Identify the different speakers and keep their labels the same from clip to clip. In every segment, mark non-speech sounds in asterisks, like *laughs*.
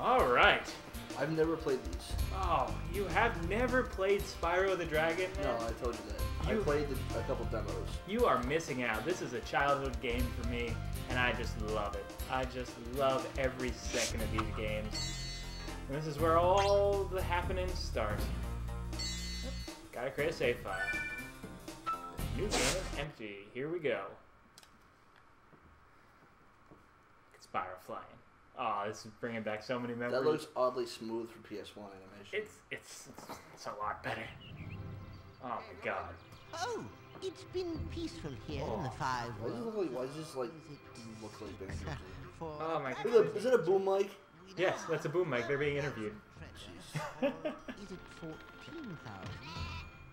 Speaker 1: All right.
Speaker 2: I've never played these.
Speaker 1: Oh, you have never played Spyro the Dragon?
Speaker 2: No, I told you that.
Speaker 1: You-
Speaker 2: I played a couple demos.
Speaker 1: You are missing out. This is a childhood game for me, and I just love it. I just love every second of these games. And this is where all the happenings start. Gotta create a save file. New game is empty. Here we go. Spyro flying. Oh, this is bringing back so many memories.
Speaker 2: That looks oddly smooth for PS1 animation.
Speaker 1: It's it's it's, it's a lot better. Oh my god.
Speaker 3: Oh, it's been peaceful here in the
Speaker 1: Oh.
Speaker 3: five
Speaker 2: Why does it look like? Why does it just like look like Banjo?
Speaker 1: Oh my god.
Speaker 2: Is it, is it a boom mic?
Speaker 1: Yes, that's a boom mic. They're being interviewed.
Speaker 3: Is it fourteen thousand?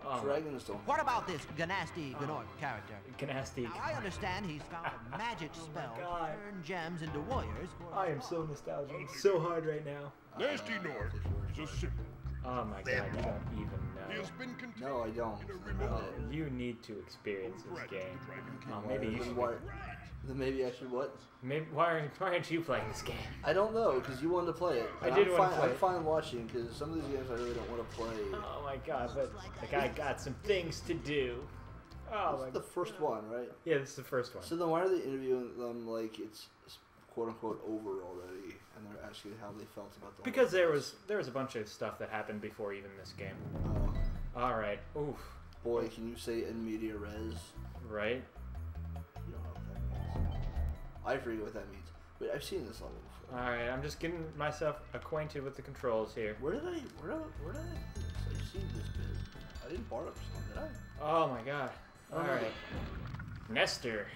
Speaker 1: Oh,
Speaker 2: Dragons don't.
Speaker 3: What about this Ganasty Gnorc oh. character?
Speaker 1: Ganastic.
Speaker 3: Now, I understand he's found a *laughs* magic oh spell to
Speaker 1: God.
Speaker 3: turn gems into warriors.
Speaker 1: I am so nostalgic. It's so hard right now.
Speaker 4: Nasty North is a simple.
Speaker 1: Oh my god, you don't even
Speaker 4: He
Speaker 1: know.
Speaker 4: has been
Speaker 2: No, I don't.
Speaker 4: in a remote
Speaker 1: You need to experience this game.
Speaker 4: the Dragon King.
Speaker 1: Oh, maybe you
Speaker 2: then
Speaker 1: should.
Speaker 2: why, then maybe I should what?
Speaker 1: Maybe why aren't why aren't you playing this game?
Speaker 2: I don't know because you wanted to play it.
Speaker 1: I did
Speaker 2: I'm
Speaker 1: wanna
Speaker 2: fine,
Speaker 1: play
Speaker 2: I'm
Speaker 1: it.
Speaker 2: fine watching because some of these games I really don't want to play.
Speaker 1: Oh my god, but the guy got some things to do. Oh
Speaker 2: this
Speaker 1: my
Speaker 2: is the first one, right?
Speaker 1: Yeah, this is the first one.
Speaker 2: So then why are they interviewing them like it's quote unquote over already, and they're asking how they felt about the
Speaker 1: Because there was there was a bunch of stuff that happened before even this game.
Speaker 2: Oh,
Speaker 1: All right. Oof.
Speaker 2: boy, can you say in media res?
Speaker 1: Right.
Speaker 2: You don't know what that means. I forget what that means, but I've seen this level before.
Speaker 1: All right. I'm just getting myself acquainted with the controls here.
Speaker 2: Where did I? Where did I? Where did I? I've seen this bit. I didn't borrow from someone, did I?
Speaker 1: Oh my god.
Speaker 2: Oh,
Speaker 1: All
Speaker 2: no.
Speaker 1: right. Nestor.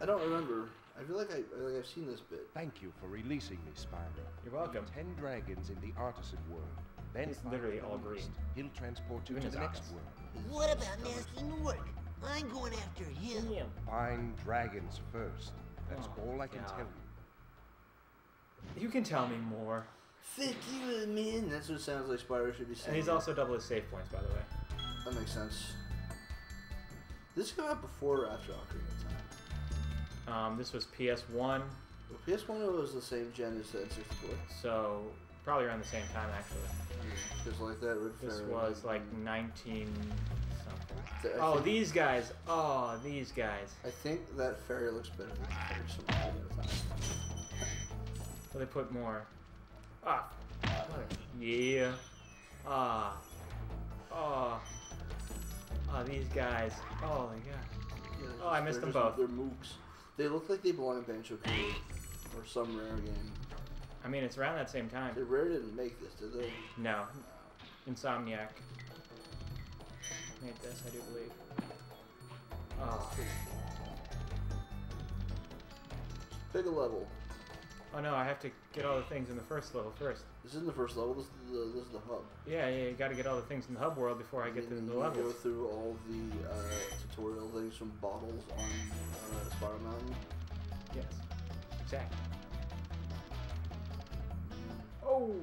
Speaker 2: I don't remember. I feel like I, I feel like I've seen this bit.
Speaker 5: Thank you for releasing me, Spyro.
Speaker 1: You're welcome.
Speaker 5: Ten dragons in the artisan world. Then
Speaker 1: He's
Speaker 5: find
Speaker 1: literally
Speaker 5: the
Speaker 1: all green.
Speaker 5: He'll transport you
Speaker 1: Even
Speaker 5: to
Speaker 1: his
Speaker 5: the next world.
Speaker 3: What about Gnasty Gnorc? I'm going after him.
Speaker 1: Damn.
Speaker 5: Find dragons first. That's
Speaker 1: Oh,
Speaker 5: all I can
Speaker 1: God.
Speaker 5: tell you.
Speaker 1: You can tell me more.
Speaker 2: 50 million. That's what it sounds like Spyro should be saying.
Speaker 1: And he's also double his save points, by the way.
Speaker 2: That makes sense. This came out before or after Ocarina of Time?
Speaker 1: Um, this was PS1,
Speaker 2: Well, PS1 was the same gen as the N64.
Speaker 1: so probably around the same time actually.
Speaker 2: Just like that Red
Speaker 1: This was like 19 something.
Speaker 2: Th-
Speaker 1: Oh, these guys. Oh, these guys.
Speaker 2: I think that fairy looks better than the fairy.
Speaker 1: So they put more. Ah. Yeah. Ah. Oh. Oh, these guys. Oh my god.
Speaker 2: Yeah,
Speaker 1: Oh, I missed them both.
Speaker 2: They're mooks. They look like they belong in Banjo or some rare game.
Speaker 1: I mean, it's around that same time.
Speaker 2: They rare didn't make this, did they?
Speaker 1: No. Insomniac made this, I do believe. Oh.
Speaker 2: Pick a level.
Speaker 1: Oh no, I have to get all the things in the first level first.
Speaker 2: This isn't the first level. This is the this is the hub.
Speaker 1: Yeah, yeah, you gotta get all the things in the hub world before I get to
Speaker 2: And
Speaker 1: the
Speaker 2: you
Speaker 1: levels.
Speaker 2: Go through all the uh, tutorial things from bottles on uh, Spiral Mountain.
Speaker 1: Yes. Exactly. Oh!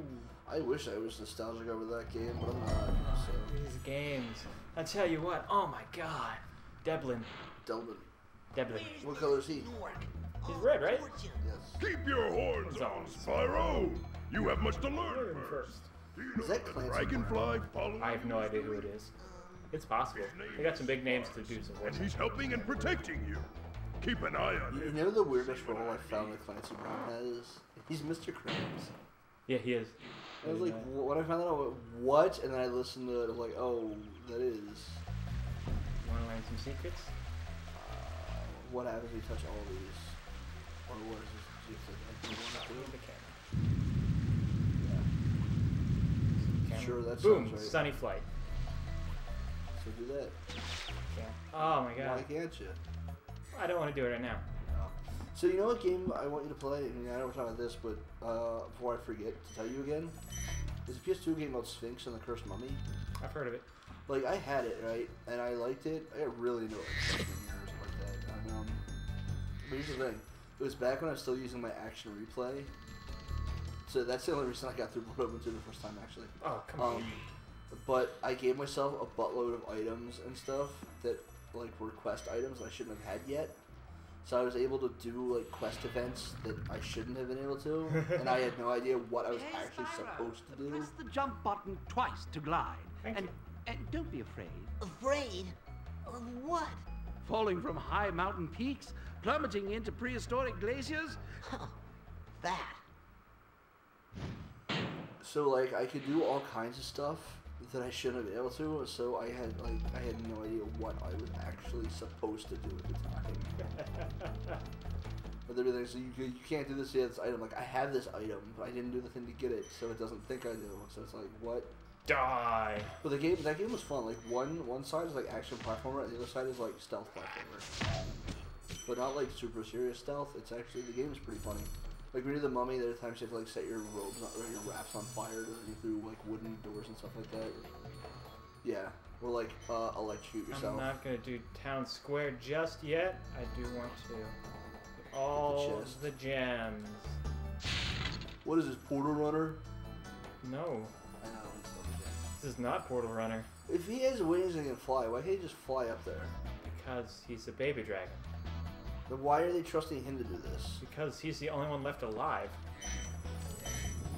Speaker 2: I wish I was nostalgic over that game, but I'm not. So
Speaker 1: These games. I tell you what, oh my god. Deblin.
Speaker 2: Delvin.
Speaker 1: Deblin.
Speaker 2: What color is he?
Speaker 1: He's red, right?
Speaker 2: Yes.
Speaker 4: Keep your horns
Speaker 1: What's
Speaker 4: on,
Speaker 1: on?
Speaker 4: Spyro. You have much to learn
Speaker 1: Learn
Speaker 4: first.
Speaker 1: first.
Speaker 4: Do you
Speaker 2: Is
Speaker 4: know
Speaker 2: that
Speaker 4: the
Speaker 2: Clancy
Speaker 4: dragonfly following
Speaker 1: I have no idea who it is. It's possible. They got some big names to do some
Speaker 4: And he's helping and protecting you. Keep an eye on
Speaker 2: You, you
Speaker 4: him.
Speaker 2: know the weirdest role I found that Clancy Brown has? He's Mr. Krabs.
Speaker 1: Yeah, he is.
Speaker 2: I was like, wh- when I found that out, I went, what? And then I listened to it, I was like, oh, that is.
Speaker 1: You wanna learn some secrets?
Speaker 2: Uh, what happens if you touch all these? Or what is this? do you think I do
Speaker 1: Move
Speaker 2: want
Speaker 1: the camera.
Speaker 2: Yeah. Sure, that
Speaker 1: Boom!
Speaker 2: sounds right.
Speaker 1: Sunny flight.
Speaker 2: So do that.
Speaker 1: Cam- Oh my
Speaker 2: Why
Speaker 1: god.
Speaker 2: can't you?
Speaker 1: I don't want to do it right now.
Speaker 2: So you know what game I want you to play? I mean, I know we're talking about this, but uh, before I forget to tell you again, there's a PS2 game called Sphinx and the Cursed Mummy.
Speaker 1: I've heard of it.
Speaker 2: Like I had it right, and I liked it. I got really into it like 15 years like that. And, um, but here's the thing: it was back when I was still using my Action Replay. So that's the only reason I got through Blood Open 2 the first time, actually.
Speaker 1: Oh, come on.
Speaker 2: Um, but I gave myself a buttload of items and stuff that like were quest items that I shouldn't have had yet. So I was able to do like quest events that I shouldn't have been able to, and I had no *laughs* idea what I was
Speaker 6: Hey,
Speaker 2: actually
Speaker 6: Spyro,
Speaker 2: supposed to do.
Speaker 6: Press the jump button twice to glide.
Speaker 1: Thank
Speaker 6: and,
Speaker 1: you.
Speaker 6: and don't be afraid.
Speaker 3: Afraid? Of what?
Speaker 6: Falling from high mountain peaks, plummeting into prehistoric glaciers.
Speaker 3: That.
Speaker 2: So like I could do all kinds of stuff that I shouldn't have been able to. So I had like I had no idea what I was actually supposed to do at the time. *laughs* But there'd be things you, you can't do this yet. This item like I have this item, but I didn't do the thing to get it, so it doesn't think I do. So it's like what?
Speaker 1: Die.
Speaker 2: But the game that game was fun. Like one one side is like action platformer, and the other side is like stealth platformer. But not like super serious stealth. It's actually the game is pretty funny. Like when you're the mummy, there are times you have to like set your robes on, or your wraps on fire to run you through like wooden doors and stuff like that. Yeah, or like uh, electrocute yourself.
Speaker 1: I'm not gonna do town square just yet. I do want to. All
Speaker 2: chest.
Speaker 1: the gems.
Speaker 2: What is this portal runner?
Speaker 1: No,
Speaker 2: I know.
Speaker 1: This is not Portal Runner
Speaker 2: If he has wings and can fly, why can't he just fly up there?
Speaker 1: because he's a baby dragon.
Speaker 2: Then why are they trusting him to do this?
Speaker 1: Because he's the only one left alive.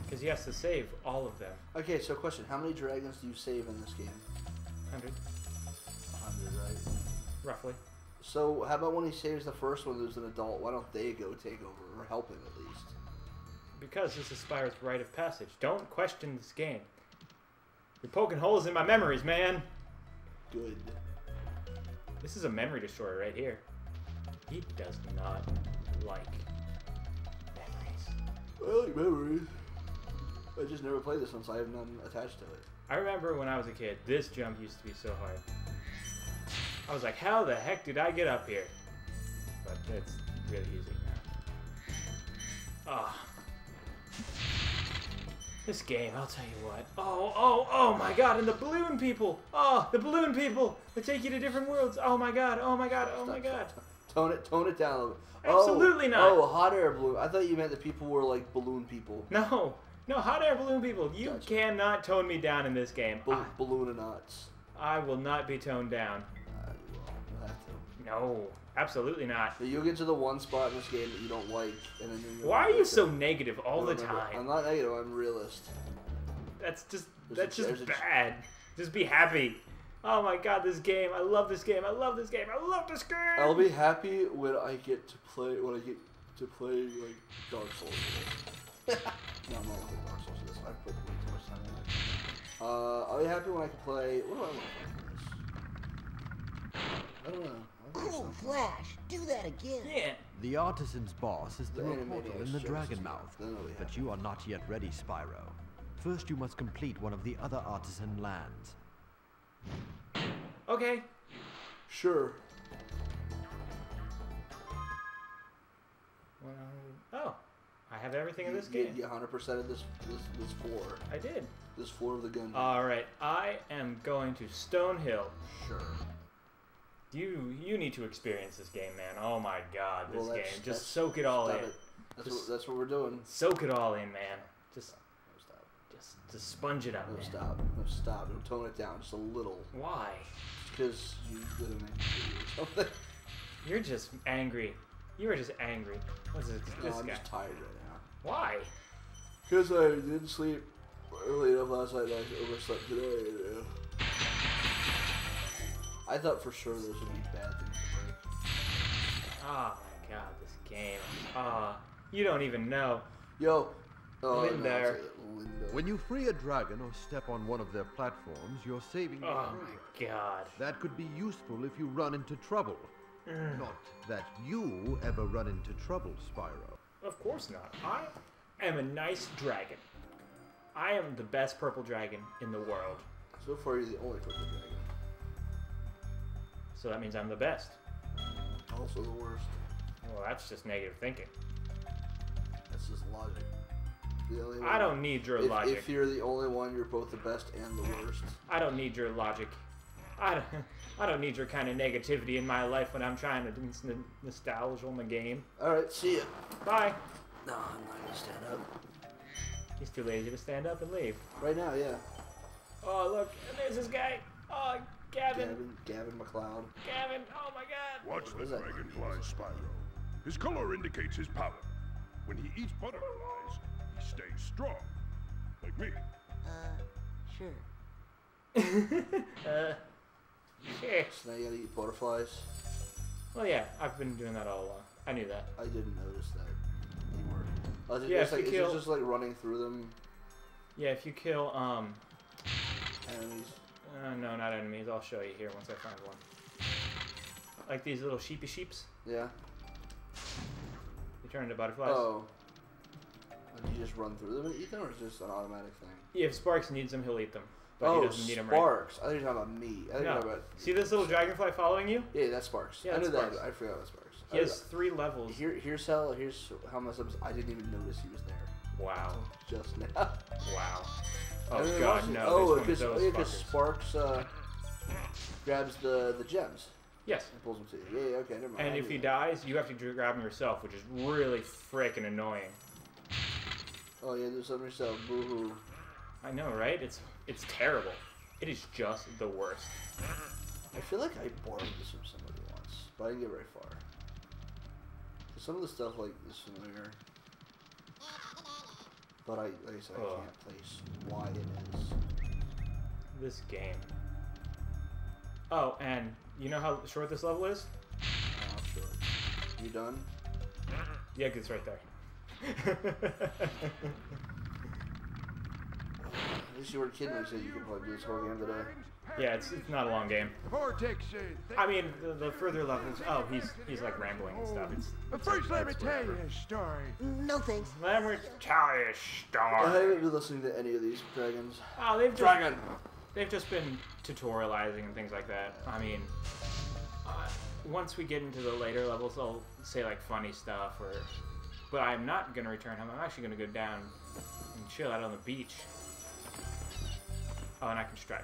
Speaker 1: Because he has to save all of them.
Speaker 2: Okay, so question: How many dragons do you save in this game?
Speaker 1: Hundred.
Speaker 2: Hundred, right?
Speaker 1: roughly.
Speaker 2: So how about when he saves the first one who's an adult? Why don't they go take over or help him at least?
Speaker 1: Because this is Spyro's rite of passage. Don't question this game. You're poking holes in my memories, man.
Speaker 2: Good.
Speaker 1: This is a memory destroyer right here. He does not like memories.
Speaker 2: I like memories. I just never played this one, so I have none attached to it.
Speaker 1: I remember when I was a kid, this jump used to be so hard. I was like, how the heck did I get up here? But it's really easy now. Ah. This game, I'll tell you what. Oh, oh, oh my god, and the balloon people! Oh, the balloon people! They take you to different worlds. Oh my god, oh my god, oh my god.
Speaker 2: Tone it, tone it down a little.
Speaker 1: Absolutely
Speaker 2: oh,
Speaker 1: not.
Speaker 2: Oh, hot air balloon. I thought you meant that people were like balloon people.
Speaker 1: No, no, hot air balloon people, you
Speaker 2: Gotcha.
Speaker 1: cannot tone me down in this game.
Speaker 2: Balloonanauts.
Speaker 1: I, I will not be toned down.
Speaker 2: Uh, you will. You'll have to.
Speaker 1: No, absolutely not.
Speaker 2: But you'll get to the one spot in this game that you don't like, and then you're
Speaker 1: Why are you so negative all the
Speaker 2: Remember, I'm
Speaker 1: time?
Speaker 2: not negative. I'm realist.
Speaker 1: That's just
Speaker 2: There's
Speaker 1: that's
Speaker 2: a-
Speaker 1: just bad. Just be happy. Oh my god, this game. I love this game. I love this game. I love this game.
Speaker 2: I'll be happy when I get to play when I get to play like Dark Souls. *laughs* no, I'm not playing Dark Souls. This I put way too much time in it. Uh, I'll be happy when I can play. What do I want to play first? I don't know.
Speaker 3: Cool. Flash. Do that again.
Speaker 1: Yeah.
Speaker 7: The artisan's boss is through a
Speaker 2: The
Speaker 7: portal in the Dragon. Mouth,
Speaker 2: Then it'll be
Speaker 7: but you are not yet ready, Spyro. First, you must complete one of the other artisan lands.
Speaker 1: Okay.
Speaker 2: Sure.
Speaker 1: Oh, I have everything in this
Speaker 2: You-
Speaker 1: game.
Speaker 2: You 100 percent of this this this floor.
Speaker 1: I did.
Speaker 2: This floor of the gun.
Speaker 1: All right. I am going to Stonehill.
Speaker 2: sure.
Speaker 1: You you need to experience this game, man. Oh my god, this
Speaker 2: Well,
Speaker 1: game. Just soak it all
Speaker 2: stop
Speaker 1: in.
Speaker 2: It. That's
Speaker 1: Just-
Speaker 2: what that's what we're doing.
Speaker 1: Soak it all in, man. Just
Speaker 2: No stop.
Speaker 1: just just sponge it up,
Speaker 2: No
Speaker 1: man.
Speaker 2: stop. No stop. No tone it down just a little.
Speaker 1: Why?
Speaker 2: Because you did an activity or something. *laughs*
Speaker 1: You're just angry. You are just angry. What's this,
Speaker 2: No,
Speaker 1: this
Speaker 2: I'm
Speaker 1: guy?
Speaker 2: just tired right now.
Speaker 1: Why?
Speaker 2: Because I didn't sleep early enough last night and I overslept today. Yeah. I thought for sure those would be bad things to break.
Speaker 1: Oh my god, this game. Ah, you don't even know.
Speaker 2: Yo. Oh, no,
Speaker 1: Linda.
Speaker 2: I'll say it, Linda.
Speaker 5: When you free a dragon or step on one of their platforms, you're saving
Speaker 1: Oh
Speaker 5: life.
Speaker 1: my god.
Speaker 5: That could be useful if you run into trouble. Not that you ever run into trouble, Spyro.
Speaker 1: Of course not. I am a nice dragon. I am the best purple dragon in the world.
Speaker 2: So far, you're the only purple dragon.
Speaker 1: So that means I'm the best.
Speaker 2: Also the worst.
Speaker 1: Well, that's just negative thinking.
Speaker 2: That's just logic. The only
Speaker 1: I don't need your
Speaker 2: if,
Speaker 1: logic.
Speaker 2: If you're the only one, you're both the best and the worst.
Speaker 1: I don't need your logic. I don't, *laughs* I don't need your kind of negativity in my life when I'm trying to ins- nostalgia on the game.
Speaker 2: Alright, see ya.
Speaker 1: Bye.
Speaker 2: No, I'm not gonna stand up.
Speaker 1: He's too lazy to stand up and leave.
Speaker 2: Right now, yeah.
Speaker 1: Oh, look, and there's this guy. Oh, Gavin.
Speaker 2: Gavin, Gavin McLeod.
Speaker 1: Gavin. Oh my god.
Speaker 4: Watch the
Speaker 2: is that?
Speaker 4: Spyro. His color indicates his power. When he eats butterflies, he stays strong. Like me.
Speaker 3: Uh, sure. *laughs*
Speaker 1: Uh, yeah.
Speaker 2: So now you gotta eat butterflies.
Speaker 1: Well, yeah, I've been doing that all along. I knew that.
Speaker 2: I didn't notice that anymore. Oh, is it
Speaker 1: Yeah,
Speaker 2: just
Speaker 1: if
Speaker 2: like,
Speaker 1: you
Speaker 2: is
Speaker 1: kill-
Speaker 2: it just like running through them
Speaker 1: Yeah, if you kill, um,
Speaker 2: enemies?
Speaker 1: uh, no, not enemies. I'll show you here once I find one. Like these little sheepy sheeps.
Speaker 2: Yeah.
Speaker 1: They turn into butterflies.
Speaker 2: Oh. You just run through them and eat them, or is it just an automatic thing?
Speaker 1: Yeah, if Sparx needs them, he'll eat them. But
Speaker 2: oh,
Speaker 1: he doesn't need them right.
Speaker 2: Sparx. I think you're talking about me. I think
Speaker 1: No.
Speaker 2: about.
Speaker 1: See this little dragonfly following you?
Speaker 2: Yeah, that's Sparx.
Speaker 1: Yeah,
Speaker 2: I knew
Speaker 1: that's
Speaker 2: that. Sparx. I forgot about Sparx.
Speaker 1: He
Speaker 2: I-
Speaker 1: has three levels.
Speaker 2: Here, here's how. Here's how up. I didn't even notice he was there
Speaker 1: Wow.
Speaker 2: just now. *laughs*
Speaker 1: Wow. Oh god,
Speaker 2: watch
Speaker 1: no.
Speaker 2: Oh, because yeah,
Speaker 1: those
Speaker 2: 'cause
Speaker 1: fuckers.
Speaker 2: Sparx uh, grabs the the gems
Speaker 1: Yes.
Speaker 2: and pulls them to you. Yeah, yeah, okay, never mind.
Speaker 1: And if he dies, you have to grab him yourself, which is really freaking annoying.
Speaker 2: Oh yeah, do something yourself. Boo hoo.
Speaker 1: I know, right? It's it's terrible. It is just the worst.
Speaker 2: I feel like I borrowed this from somebody once, but I didn't get very far. Some of the stuff like is familiar, but I, like I said, I can't place why it is.
Speaker 1: This game. Oh, and you know how short this level is?
Speaker 2: Oh. You done?
Speaker 1: Yeah, it's right there.
Speaker 2: At least you were kidding when you said you could probably do this whole game today.
Speaker 1: yeah, it's, it's not a long game.
Speaker 4: Vortex,
Speaker 1: I mean, the, the further levels. Oh, he's he's like rambling and stuff. It's, it's
Speaker 4: First, let me tell you a story.
Speaker 3: No thanks.
Speaker 1: Let me tell you a
Speaker 2: I
Speaker 1: story.
Speaker 2: haven't been listening to any of these dragons.
Speaker 1: Oh, they've just,
Speaker 2: Dragon.
Speaker 1: they've just been tutorializing and things like that. I mean, uh, once we get into the later levels, they'll say like funny stuff or. But I'm not gonna return home. I'm actually gonna go down and chill out on the beach. Oh, and I can strife.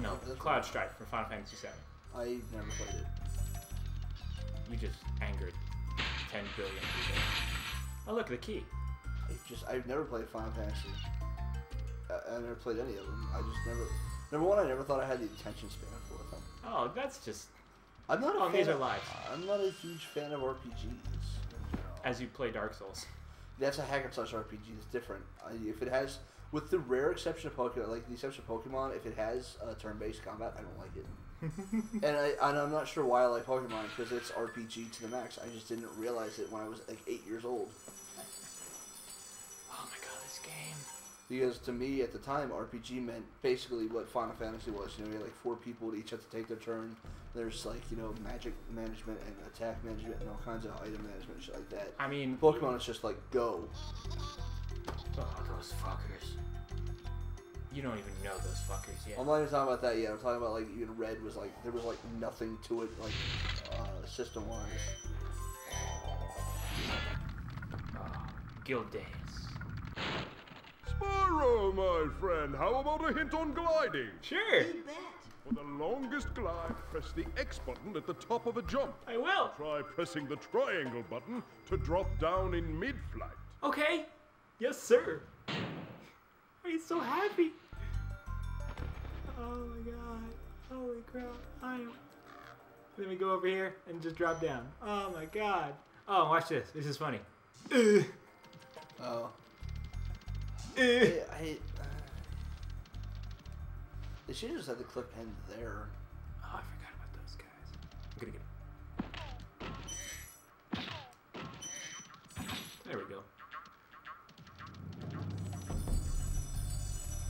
Speaker 1: No, oh,
Speaker 2: That's
Speaker 1: Cloud
Speaker 2: right.
Speaker 1: Strife from Final Fantasy VII.
Speaker 2: I've never played it.
Speaker 1: You just angered 10 billion people. Oh, look, at the key.
Speaker 2: It just I've never played Final Fantasy. I, I've never played any of them. I just never. Number one, I never thought I had the attention span for them.
Speaker 1: Oh, that's just
Speaker 2: I'm not a
Speaker 1: these are
Speaker 2: of,
Speaker 1: lives.
Speaker 2: I'm not a huge fan of RPGs.
Speaker 1: as you play Dark Souls.
Speaker 2: That's a hack and slash RPG. It's different. I, if it has, with the rare exception of Pokemon, like the exception of Pokemon, if it has uh, turn-based combat, I don't like it. *laughs* and I and I'm not sure why I like Pokemon because it's RPG to the max. I just didn't realize it when I was like eight years old. Because to me at the time, RPG meant basically what Final Fantasy was. You know, you had like four people that each have to take their turn. There's like you know magic management and attack management and all kinds of item management and shit like that.
Speaker 1: I mean,
Speaker 2: Pokemon is just like go.
Speaker 1: Oh, those fuckers. You don't even know those fuckers yet.
Speaker 2: I'm not even talking about that yet. I'm talking about like even Red was like there was like nothing to it like uh, system wise.
Speaker 1: Oh, Gildas.
Speaker 4: Spyro, my friend, how about a hint on gliding?
Speaker 1: Sure,
Speaker 3: You bet.
Speaker 4: For the longest glide, press the X button at the top of a jump.
Speaker 1: I will.
Speaker 4: Try pressing the triangle button to drop down in mid-flight.
Speaker 1: Okay. Yes, sir. Are you so happy. Oh my god. Holy crap. I am. Let me go over here and just drop down. Oh my god. Oh, watch this. This is funny. Ugh.
Speaker 2: Oh,
Speaker 1: Ugh.
Speaker 2: I, I uh, they should just have the clip end there.
Speaker 1: Oh, I forgot about those guys. I'm gonna get. There we go.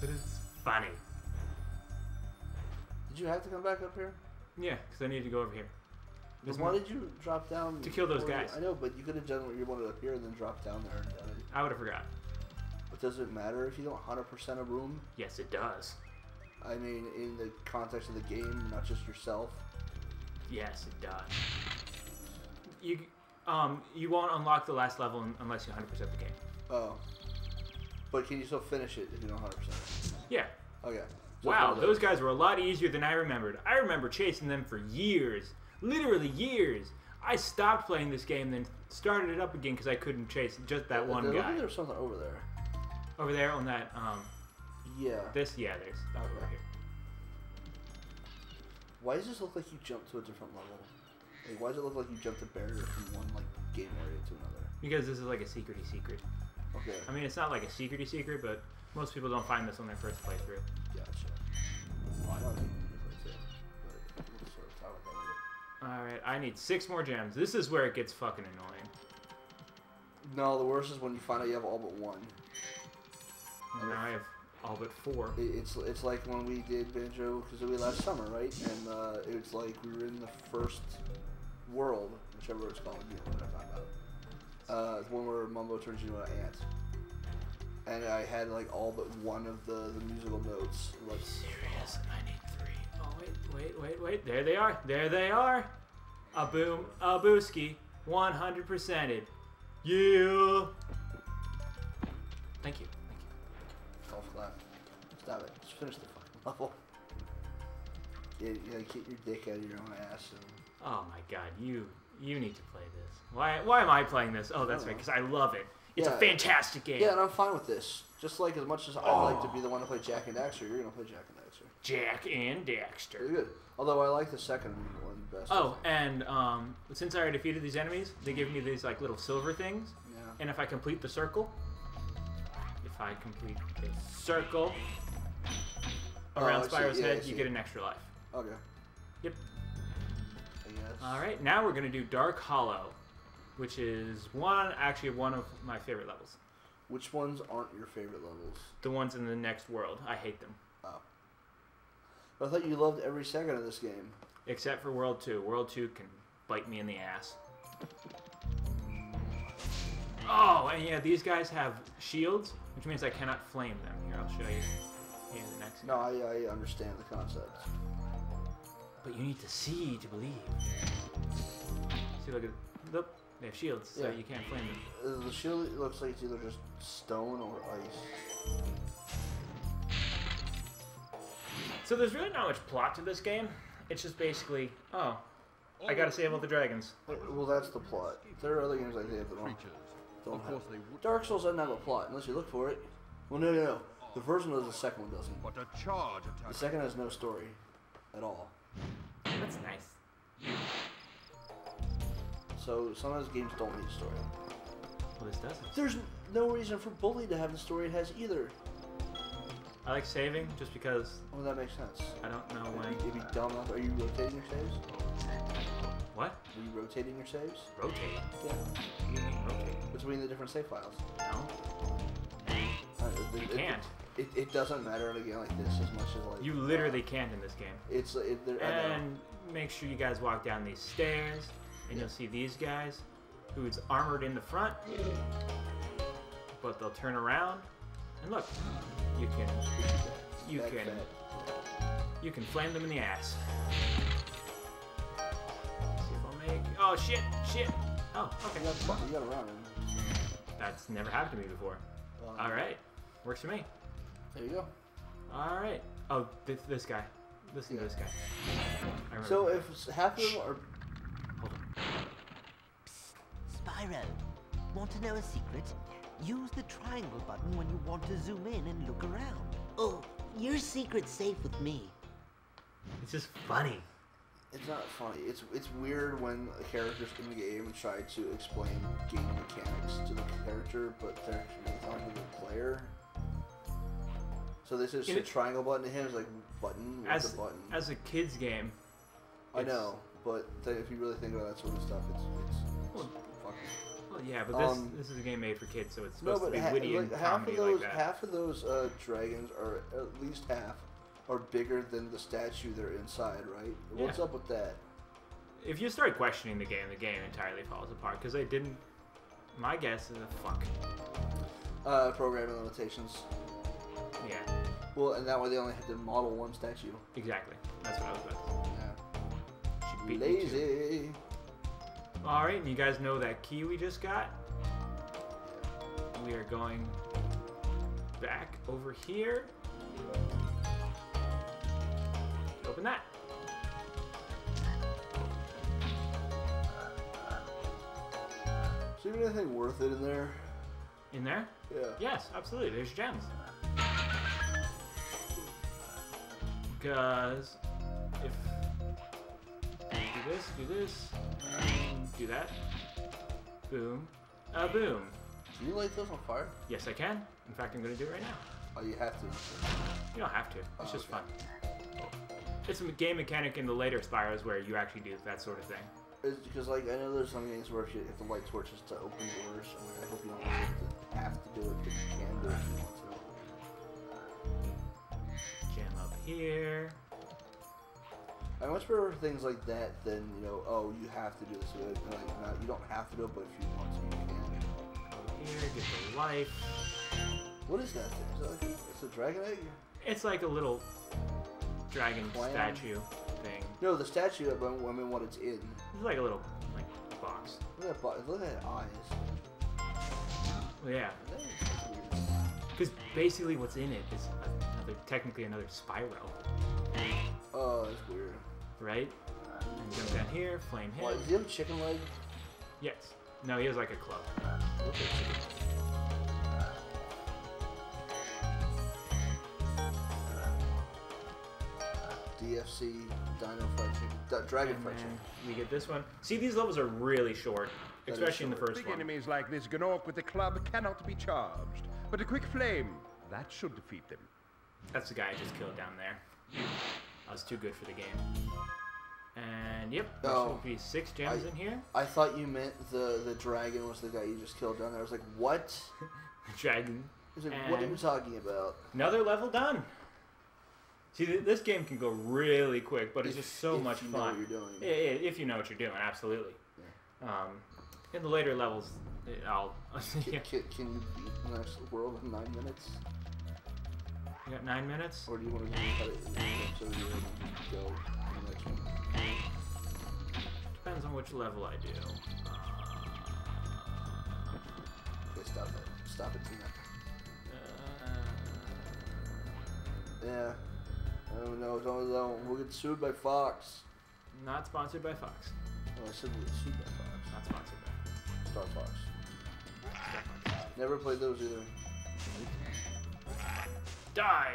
Speaker 1: But it's funny.
Speaker 2: Did you have to come back up here?
Speaker 1: Yeah, because I need to go over here.
Speaker 2: Then why did you drop down
Speaker 1: To kill those guys.
Speaker 2: I know, but you could have done what you wanted up here and then dropped down there.
Speaker 1: I would have forgot.
Speaker 2: Does it matter if you don't 100% a room?
Speaker 1: Yes, it does.
Speaker 2: I mean, in the context of the game, not just yourself.
Speaker 1: Yes, it does. You um you won't unlock the last level unless you 100% the game.
Speaker 2: Oh. But can you still finish it if you don't 100%?
Speaker 1: Yeah.
Speaker 2: Okay. So
Speaker 1: Wow, those guys were a lot easier than I remembered. I remember chasing them for years, literally years. I stopped playing this game, then started it up again because I couldn't chase just that one guy.
Speaker 2: There was something over there.
Speaker 1: Over there on that um
Speaker 2: Yeah.
Speaker 1: this yeah there's That oh, right here.
Speaker 2: Why does this look like you jumped to a different level? Like, why does it look like you jumped a barrier from one like game area to another?
Speaker 1: Because this is like a secrety secret.
Speaker 2: Okay,
Speaker 1: I mean, it's not like a secrety secret, but most people don't find this on their first playthrough.
Speaker 2: gotcha. I know what you mean, but, but we'll sort of talk about it.
Speaker 1: All right, I need six more gems. This is where it gets fucking annoying.
Speaker 2: No, the worst is when you find out you have all but one.
Speaker 1: And now I have all but four.
Speaker 2: It, it's it's like when we did Banjo Kazooie last summer, right? And uh, it's like we were in the first world, whichever it's called. You know what I'm talking about. Uh, one where Mumbo turns you into an ant. And I had like all but one of the, the musical notes. Like,
Speaker 1: Serious? I need three. Oh wait, wait, wait, wait. There they are. There they are. A boom, a booski, 100 percented. Yeah. Thank you.
Speaker 2: Stop it. Just finish the fucking *laughs* level. Yeah, you gotta keep your dick out of your own ass. And,
Speaker 1: Oh my god, you you need to play this. Why why am I playing this? Oh, that's right, because I love it. It's a fantastic game.
Speaker 2: yeah, and I'm fine with this. Just like as much as I'd like to be the one to play Jak and Daxter, you're gonna play Jak and Daxter.
Speaker 1: Jak and Daxter.
Speaker 2: good. Although I like the second one best.
Speaker 1: Oh, and um, since I already defeated these enemies, they give me these like little silver things.
Speaker 2: Yeah.
Speaker 1: And if I complete the circle, if I complete the circle
Speaker 2: Oh,
Speaker 1: around
Speaker 2: see.
Speaker 1: Spyro's
Speaker 2: Yeah,
Speaker 1: head, you get an extra life.
Speaker 2: Okay.
Speaker 1: Yep.
Speaker 2: I.
Speaker 1: All right, now we're gonna do Dark Hollow, which is one actually one of my favorite levels.
Speaker 2: Which ones aren't your favorite levels?
Speaker 1: The ones in the next world, I hate them.
Speaker 2: Oh. I thought you loved every second of this game.
Speaker 1: Except for World 2. World 2 can bite me in the ass. Oh, and yeah, these guys have shields, which means I cannot flame them. Here, I'll show you. Here.
Speaker 2: No, I, I understand the concept.
Speaker 1: But you need to see to believe. See, look at. Look, they have shields, so
Speaker 2: Yeah.
Speaker 1: you can't flame them.
Speaker 2: Uh, the shield looks like it's either just stone or ice.
Speaker 1: So there's really not much plot to this game. It's just basically, oh, I gotta save all the dragons.
Speaker 2: Well, that's the plot. There are other games like they have that don't, don't
Speaker 5: Of course
Speaker 2: have.
Speaker 5: they.
Speaker 2: Dark Souls doesn't have a plot unless you look for it. Well, no, no, no. The first one does, the second one doesn't.
Speaker 5: What a charge
Speaker 2: The second has no story at all.
Speaker 1: That's nice.
Speaker 2: So sometimes games don't need a story.
Speaker 1: Well, this doesn't.
Speaker 2: There's no reason for Bully to have the story it has either.
Speaker 1: I like saving just because
Speaker 2: Well, that makes sense.
Speaker 1: I don't know
Speaker 2: It'd
Speaker 1: when.
Speaker 2: be, it'd be dumb. Not, are you rotating your saves?
Speaker 1: What?
Speaker 2: Are you rotating your saves?
Speaker 1: Rotate?
Speaker 2: Yeah.
Speaker 1: What do you mean rotate?
Speaker 2: Between the different save files.
Speaker 1: No.
Speaker 2: Uh, it,
Speaker 1: You
Speaker 2: it-
Speaker 1: can't.
Speaker 2: It, it doesn't matter in a game like this as much as like.
Speaker 1: You literally can't in this game.
Speaker 2: It's it, there, I know.
Speaker 1: And make sure you guys walk down these stairs, and you'll see these guys, who's armored in the front, but they'll turn around, and look, you can, you
Speaker 2: Back
Speaker 1: can,
Speaker 2: fat.
Speaker 1: you can flame them in the ass. See if I'll make. Oh shit, shit. Oh, okay.
Speaker 2: You got, you got around.
Speaker 1: That's never happened to me before. All right, works for me.
Speaker 2: There you go.
Speaker 1: All right. Oh, this, this guy. Listen to this guy.
Speaker 2: So
Speaker 1: that.
Speaker 2: if half of them are
Speaker 1: hold on.
Speaker 3: Spyro, want to know a secret? Use the triangle button when you want to zoom in and look around. Oh, your secret's safe with me.
Speaker 1: It's just funny.
Speaker 2: It's not funny. It's it's weird when a characters in the game try to explain game mechanics to the character, but they're actually talking to the player. So this is
Speaker 1: In
Speaker 2: a triangle button to him It's like button.
Speaker 1: As
Speaker 2: a button?
Speaker 1: as a kids game,
Speaker 2: I know, but th- if you really think about that sort of stuff, it's it's, it's
Speaker 1: Well,
Speaker 2: fucking.
Speaker 1: Well, yeah, but this
Speaker 2: Um,
Speaker 1: this is a game made for kids, so it's
Speaker 2: No,
Speaker 1: supposed
Speaker 2: but
Speaker 1: to be
Speaker 2: ha-
Speaker 1: witty
Speaker 2: like,
Speaker 1: and
Speaker 2: half
Speaker 1: comedy
Speaker 2: of those
Speaker 1: like that.
Speaker 2: half of those uh, dragons are at least half are bigger than the statue they're inside, right? What's up with that?
Speaker 1: If you start questioning the game, the game entirely falls apart because they didn't. My guess is a fuck.
Speaker 2: Uh, programming limitations.
Speaker 1: Yeah,
Speaker 2: Well, and that way they only have to model one statue.
Speaker 1: exactly. That's what I was about to say.
Speaker 2: Yeah.
Speaker 1: She beat me to it.
Speaker 2: Lazy.
Speaker 1: All right, and you guys know that key we just got? We are going back over here. Open that.
Speaker 2: Is there anything worth it in there?
Speaker 1: In there?
Speaker 2: Yeah.
Speaker 1: Yes, absolutely. There's gems. Because if do this, do this, um, do that. Boom. Uh, boom.
Speaker 2: Can you light those on fire?
Speaker 1: Yes, I can. In fact, I'm gonna do it right now.
Speaker 2: Oh, you have to.
Speaker 1: You don't have to. It's
Speaker 2: Oh,
Speaker 1: just
Speaker 2: okay.
Speaker 1: fun. It's a game mechanic in the later Spyros where you actually do that sort of thing.
Speaker 2: It's because like I know there's some games where you have to light torches to open doors. I'm like, I hope you don't have to, have to do it, but you can do it if you want to.
Speaker 1: Here.
Speaker 2: I much prefer things like that than you know, oh, you have to do this. Like, like, not, you don't have to do it, but if you want to, you can.
Speaker 1: Over here, get the life.
Speaker 2: What is that thing? Is that like it's a dragon egg?
Speaker 1: It's like a little dragon statue thing.
Speaker 2: No, the statue. I mean, I mean what it's in.
Speaker 1: It's like a little like box.
Speaker 2: Look at that. Look at that eyes.
Speaker 1: Yeah,
Speaker 2: That is weird.
Speaker 1: because basically what's in it is another, technically another Spyro,
Speaker 2: Oh, that's weird.
Speaker 1: right? And jump down here, flame him.
Speaker 2: What? Does he have a chicken leg?
Speaker 1: Yes. No, he has like a club.
Speaker 2: Look at chicken. DFC Dino Fried Chicken. Dragon
Speaker 1: And
Speaker 2: Fried Chicken.
Speaker 1: we get this one. See, these levels are really short,
Speaker 2: That is
Speaker 1: especially in the
Speaker 2: short.
Speaker 1: first
Speaker 4: Big
Speaker 1: one.
Speaker 4: enemies like this Gnorc with the club cannot be charged, but a quick flame, that should defeat them.
Speaker 1: That's the guy I just killed down there. I was too good for the game. And yep, there
Speaker 2: Oh.
Speaker 1: should be six gems
Speaker 2: I-
Speaker 1: in here.
Speaker 2: I thought you meant the the dragon was the guy you just killed down there. I was like, what? *laughs*
Speaker 1: Dragon.
Speaker 2: I was like, what are you talking about?
Speaker 1: Another level done. See, th- this game can go really quick, but it's
Speaker 2: If-
Speaker 1: just so
Speaker 2: if
Speaker 1: much
Speaker 2: you know
Speaker 1: fun.
Speaker 2: what you're doing.
Speaker 1: Yeah, yeah, if you know what you're doing, absolutely. Um, in the later levels, I'll. *laughs*
Speaker 2: Can, can, can you beat the next world in nine minutes?
Speaker 1: You got nine minutes.
Speaker 2: Or do you want to cut it so to go to the next one?
Speaker 1: Depends on which level I do. Uh,
Speaker 2: Okay, stop it. Stop it, Tina.
Speaker 1: uh,
Speaker 2: Yeah. Oh no, don't, don't. We'll get sued by Fox.
Speaker 1: not sponsored by Fox.
Speaker 2: Oh, I said we'll get sued by Fox.
Speaker 1: Not sponsored by
Speaker 2: Star Fox.
Speaker 1: Fox.
Speaker 2: Never played those either. *laughs*
Speaker 1: Die!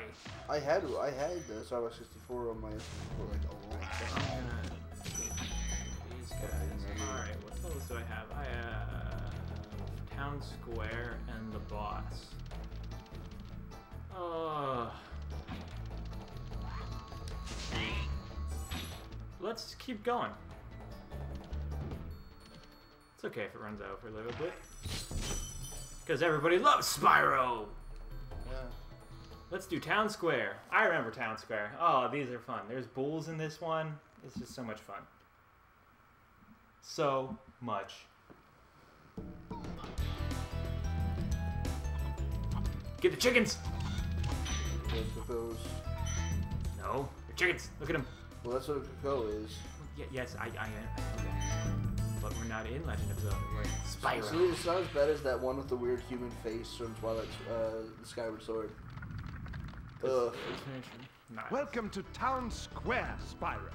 Speaker 2: I had I had the Star Fox 64 on my for like a long
Speaker 1: I'm
Speaker 2: time.
Speaker 1: gonna get these guys. Alright, what levels do I have? I have Town Square and the boss. Uh, let's keep going. It's okay if it runs out for a little bit. Because everybody loves Spyro!
Speaker 2: Yeah.
Speaker 1: Let's do Town Square. I remember Town Square. Oh, these are fun. There's bulls in this one. It's just so much fun. So much. Get the chickens!
Speaker 2: Goes.
Speaker 1: No, the chickens. Look at them.
Speaker 2: Well, that's what a Cucco is.
Speaker 1: Y- yes, I, I, I, okay. But we're not in Legend of Zelda. We're in Spyro.
Speaker 2: See, it's not as bad as that one with the weird human face from Twilight, uh, the Skyward Sword. Ugh.
Speaker 1: Nice.
Speaker 4: Welcome to Town Square, Spyro.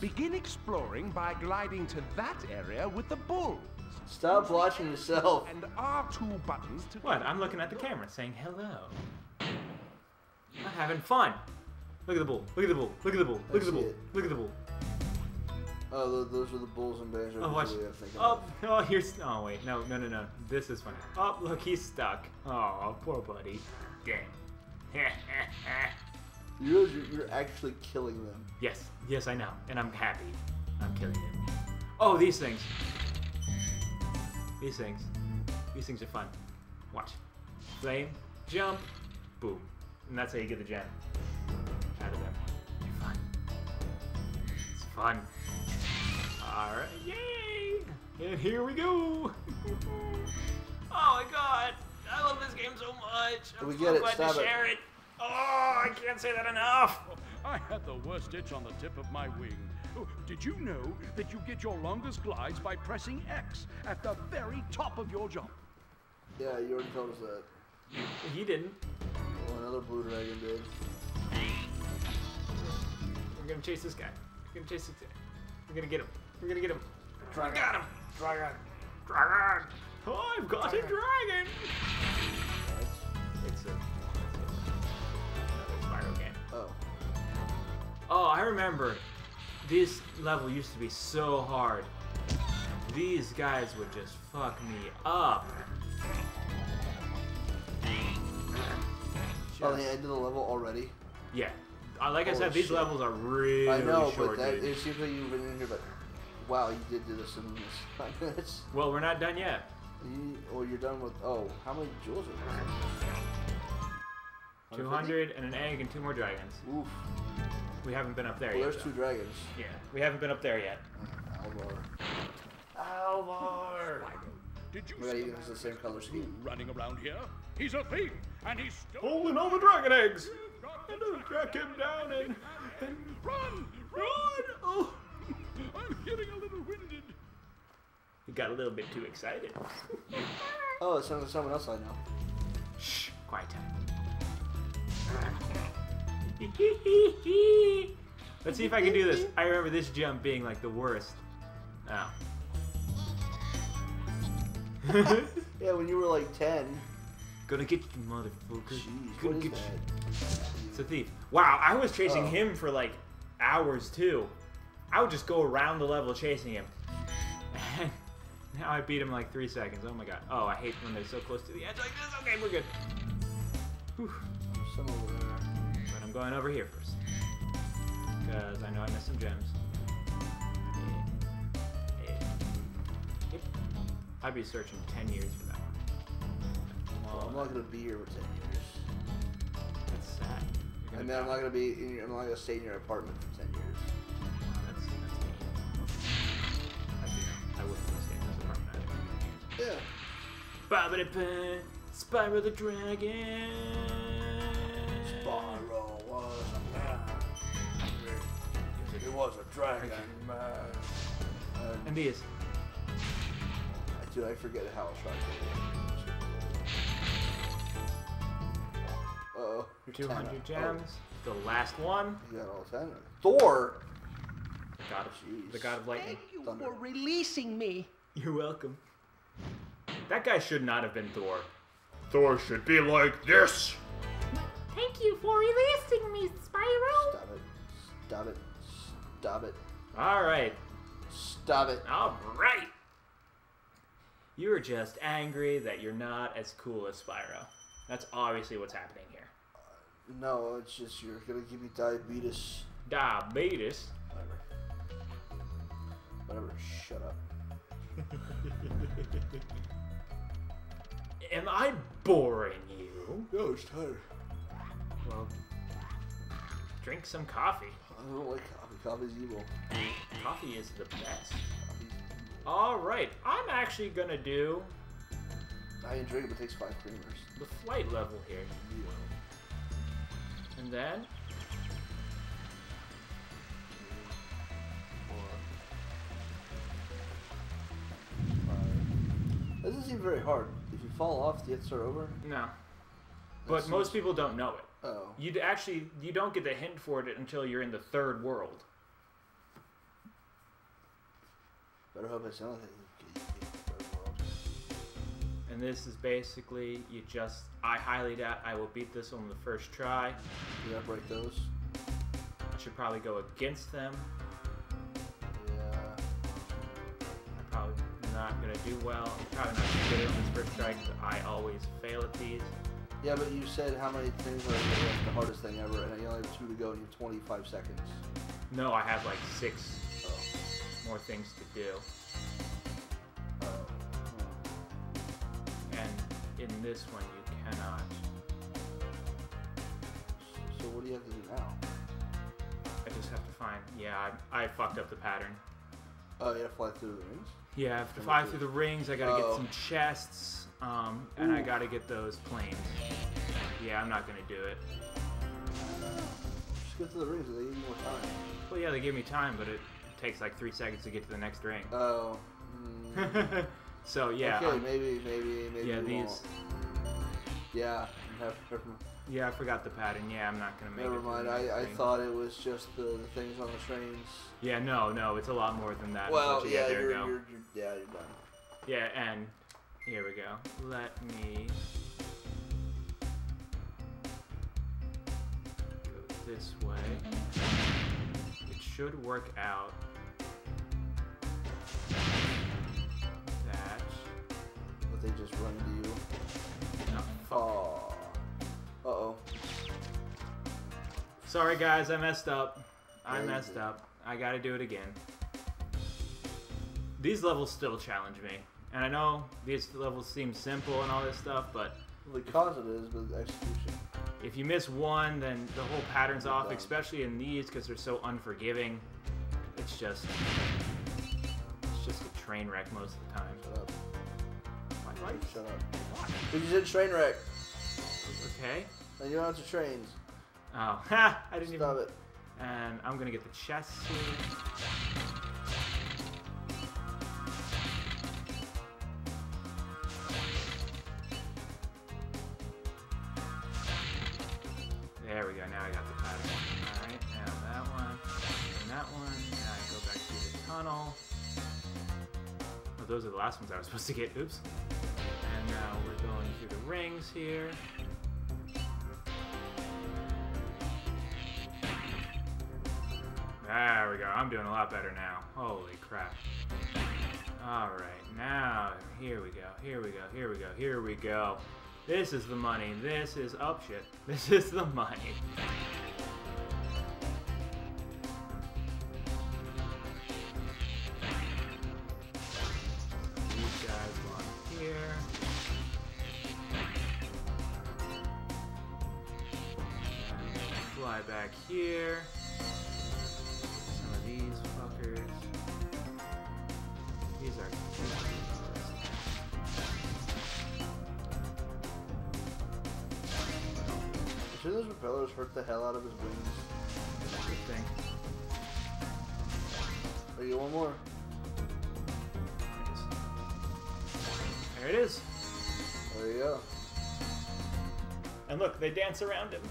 Speaker 4: Begin exploring by gliding to that area with the bull.
Speaker 2: Stop watching yourself.
Speaker 4: And R2 buttons to
Speaker 1: What? I'm looking at the camera saying hello. I'm having fun. Look at the bull. Look at the bull. Look at the bull. Look at the bull. Look at the bull.
Speaker 2: Oh, tho- those are the bulls and bears.
Speaker 1: Oh, watch.
Speaker 2: Oh, I'm
Speaker 1: Oh, oh, here's. Oh, wait. No, no, no, no. This is funny. Oh, look, he's stuck. Oh, poor buddy. Dang. *laughs*
Speaker 2: You realize you're, you're actually killing them.
Speaker 1: yes, yes, I know. And I'm happy. I'm killing them. Oh, these things. These things. These things are fun. Watch. Flame, jump, boom. And that's how you get the gem out of them. They're fun. It's fun. Alright, yay! And here we go! *laughs* oh my god! I love this game so much! I'm
Speaker 2: We
Speaker 1: so
Speaker 2: get it,
Speaker 1: glad
Speaker 2: stop
Speaker 1: to
Speaker 2: it.
Speaker 1: share it! Oh, I can't say that enough!
Speaker 6: I had the worst itch on the tip of my wing. Oh, did you know that you get your longest glides by pressing X at the very top of your jump?
Speaker 2: Yeah, you already told us that.
Speaker 1: He didn't.
Speaker 2: Well, another blue dragon did.
Speaker 1: We're gonna chase this guy. We're gonna chase this guy. We're gonna get him. We're gonna get him. Dragon. Got him. Dragon. Dragon. Oh, I've got a dragon. It's a, it's a another Spyro game.
Speaker 2: Oh.
Speaker 1: Oh, I remember This level used to be so hard. These guys would just fuck me up.
Speaker 2: On
Speaker 1: Just-
Speaker 2: the end of the level already.
Speaker 1: yeah. Uh, like I said, these
Speaker 2: shit.
Speaker 1: levels are really short.
Speaker 2: I know,
Speaker 1: short,
Speaker 2: but that,
Speaker 1: dude.
Speaker 2: it seems like you've been in here, but wow, you did do this in this *laughs* five minutes.
Speaker 1: Well, we're not done yet.
Speaker 2: You, or you're done with. Oh, how many jewels are there?
Speaker 1: 200 and an egg and two more dragons.
Speaker 2: Oof.
Speaker 1: We haven't been up there
Speaker 2: Well,
Speaker 1: yet.
Speaker 2: there's
Speaker 1: though.
Speaker 2: two dragons.
Speaker 1: Yeah, we haven't been up there yet.
Speaker 2: Alvar.
Speaker 1: Alvar!
Speaker 6: Did you
Speaker 2: We gotta
Speaker 6: see
Speaker 2: use
Speaker 6: the
Speaker 2: the same color scheme.
Speaker 6: running around here? He's a thief, and he's stolen
Speaker 1: Holding all the dragon eggs!
Speaker 6: And
Speaker 1: I'll track him down and, and
Speaker 6: Run!
Speaker 1: run! Oh!
Speaker 6: I'm getting a little winded.
Speaker 1: He got a little bit too excited. *laughs*
Speaker 2: Oh, it sounds like someone else I know.
Speaker 1: Shh, quiet time. *laughs* Let's see if I can do this. I remember this jump being like the worst. Oh. *laughs*
Speaker 2: Yeah, when you were like 10.
Speaker 1: Gonna get you, motherfucker.
Speaker 2: Jeez,
Speaker 1: Gonna
Speaker 2: what is
Speaker 1: get
Speaker 2: that?
Speaker 1: you. It's a thief. Wow, I was chasing
Speaker 2: Oh.
Speaker 1: him for like hours too. I would just go around the level chasing him. And now I beat him in like three seconds. Oh my god. Oh, I hate when they're so close to the edge like this. Okay, we're good. Whew.
Speaker 2: Some over there.
Speaker 1: But I'm going over here first. Because I know I missed some gems. Yeah. Yeah. Yep. I'd be searching 10 years for that one.
Speaker 2: Well, I'm not gonna be here for 10 years.
Speaker 1: That's sad. You're
Speaker 2: die. I'm not gonna be. In your, I'm not gonna stay in your apartment for 10 years. Yeah.
Speaker 1: Bobbity Spyro the Dragon!
Speaker 2: Spyro was a man. It was a dragon man. And,
Speaker 1: And these.
Speaker 2: dude, I forget how I tried to Uh oh.
Speaker 1: 200 gems. The last one.
Speaker 2: You got all 10. Thor!
Speaker 1: The god of,
Speaker 2: Jeez.
Speaker 1: the god of lightning.
Speaker 8: Thank you
Speaker 2: Thunder.
Speaker 8: for releasing me.
Speaker 1: You're welcome. That guy should not have been Thor. Thor should be like this.
Speaker 9: Thank you for releasing me, Spyro.
Speaker 2: Stop it. Stop it. Stop it.
Speaker 1: All right.
Speaker 2: Stop it.
Speaker 1: All right. You're just angry that you're not as cool as Spyro. That's obviously what's happening here.
Speaker 2: No, it's just you're gonna give me diabetes.
Speaker 1: Diabetes.
Speaker 2: Whatever. Whatever. Shut up. *laughs*
Speaker 1: Am I boring you?
Speaker 2: No, it's tired.
Speaker 1: Well, drink some coffee.
Speaker 2: I don't like coffee. Coffee's evil.
Speaker 1: Coffee is the best. All right, I'm actually gonna do
Speaker 2: I enjoy it, but it takes five creamers.
Speaker 1: the flight level here, and then
Speaker 2: That doesn't seem very hard. If you fall off, do you have to start over?
Speaker 1: no. But
Speaker 2: That
Speaker 1: most people don't know it.
Speaker 2: Oh.
Speaker 1: You actually you don't get the hint for it until you're in the third world.
Speaker 2: Better hope it's the only thing you get in the third world.
Speaker 1: And this is basically you just I highly doubt I will beat this on the first try.
Speaker 2: You gotta break those.
Speaker 1: I should probably go against them. Not gonna do well. I'm probably not gonna get it on this first try because I always fail at these.
Speaker 2: Yeah, but you said how many things are like the hardest thing ever, and you only have two to go, and you have 25 seconds.
Speaker 1: No, I have like six
Speaker 2: Oh.
Speaker 1: more things to do.
Speaker 2: Oh.
Speaker 1: And in this one you cannot.
Speaker 2: So what do you have to do now?
Speaker 1: I just have to find yeah, I, I fucked up the pattern.
Speaker 2: Oh, you gotta fly through the rings?
Speaker 1: Yeah, I have to fly through the rings. I gotta
Speaker 2: Oh.
Speaker 1: get some chests, um, and I gotta get those planes. Yeah, I'm not gonna do it.
Speaker 2: Just get to the rings, they give you more time.
Speaker 1: Well, yeah, they give me time, but it takes like three seconds to get to the next ring.
Speaker 2: Oh. mm,
Speaker 1: so yeah,
Speaker 2: okay,
Speaker 1: I'm-
Speaker 2: maybe, maybe, maybe.
Speaker 1: yeah, these.
Speaker 2: won't. Yeah.
Speaker 1: Yeah, I forgot the pattern. Yeah, I'm not gonna make
Speaker 2: never
Speaker 1: to
Speaker 2: mind. I, I thought it was just the, the things on the trains.
Speaker 1: Yeah, no, no, it's a lot more than that.
Speaker 2: Well, yeah,
Speaker 1: there
Speaker 2: you're, you're, you're, yeah, you're done.
Speaker 1: Yeah, and here we go. Let me go this way. it should work out that.
Speaker 2: But they just run into you.
Speaker 1: No,
Speaker 2: Oh. Uh oh.
Speaker 1: Sorry, guys, I messed up. I messed up. I gotta do it again. These levels still challenge me. And I know these levels seem simple and all this stuff, but the
Speaker 2: Because of it is, but the execution.
Speaker 1: if you miss one, then the whole pattern's
Speaker 2: You're
Speaker 1: off,
Speaker 2: done.
Speaker 1: especially in these because they're so unforgiving. It's just. It's just a train wreck most of the time.
Speaker 2: Shut up.
Speaker 1: Why- why-
Speaker 2: Shut up. Because you said train wreck.
Speaker 1: Okay.
Speaker 2: And you don't answer trains.
Speaker 1: Oh, *laughs* ha! I didn't
Speaker 2: Stop
Speaker 1: even.
Speaker 2: it.
Speaker 1: And I'm gonna get the chest here. There we go, now I got the pattern. Alright, now that one, and that one, now I go back through the tunnel. Oh, those are the last ones I was supposed to get, oops. And now we're going through the rings here. We go. I'm doing a lot better now. Holy crap. Alright, now, here we go, here we go, here we go, here we go. This is the money. This is up shit. *laughs* This is the money. Fly back here.
Speaker 2: Those hurt the hell out of his wings?
Speaker 1: Good thing.
Speaker 2: Or you want more?
Speaker 1: There it is.
Speaker 2: There you go.
Speaker 1: And look, they dance around him.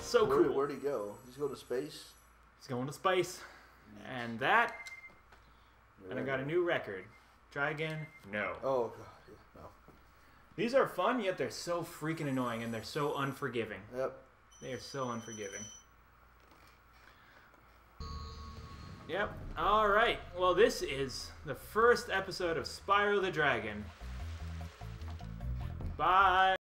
Speaker 1: So
Speaker 2: Where,
Speaker 1: cool.
Speaker 2: where'd he go? He's going to space?
Speaker 1: He's going to space. And that, and I got a new record. Try again? No.
Speaker 2: Oh, God. Yeah, no.
Speaker 1: These are fun, yet they're so freaking annoying and they're so unforgiving.
Speaker 2: Yep.
Speaker 1: They are so unforgiving. Yep. All right. Well, this is the first episode of Spyro the Dragon. Bye.